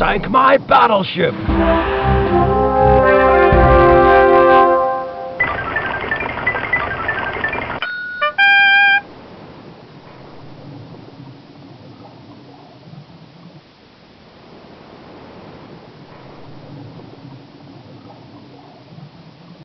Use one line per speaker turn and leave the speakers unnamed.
sank my battleship!